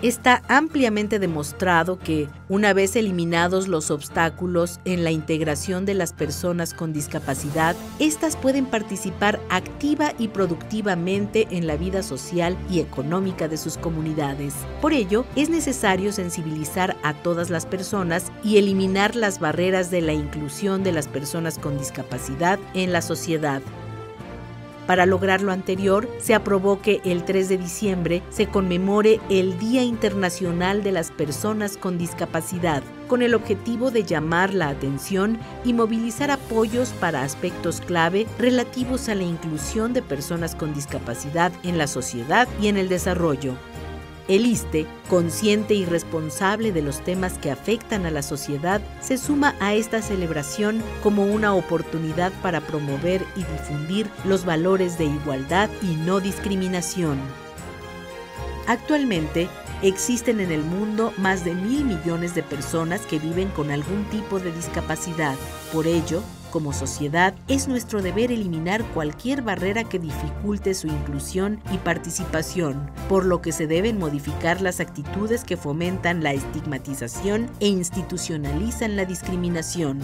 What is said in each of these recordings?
Está ampliamente demostrado que, una vez eliminados los obstáculos en la integración de las personas con discapacidad, éstas pueden participar activa y productivamente en la vida social y económica de sus comunidades. Por ello, es necesario sensibilizar a todas las personas y eliminar las barreras de la inclusión de las personas con discapacidad en la sociedad. Para lograr lo anterior, se aprobó que el 3 de diciembre se conmemore el Día Internacional de las Personas con Discapacidad, con el objetivo de llamar la atención y movilizar apoyos para aspectos clave relativos a la inclusión de personas con discapacidad en la sociedad y en el desarrollo. El ISTE, consciente y responsable de los temas que afectan a la sociedad, se suma a esta celebración como una oportunidad para promover y difundir los valores de igualdad y no discriminación. Actualmente, existen en el mundo más de mil millones de personas que viven con algún tipo de discapacidad. Por ello, como sociedad, es nuestro deber eliminar cualquier barrera que dificulte su inclusión y participación, por lo que se deben modificar las actitudes que fomentan la estigmatización e institucionalizan la discriminación.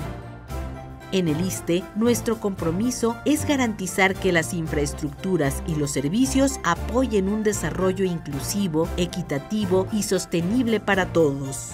En el ISTE, nuestro compromiso es garantizar que las infraestructuras y los servicios apoyen un desarrollo inclusivo, equitativo y sostenible para todos.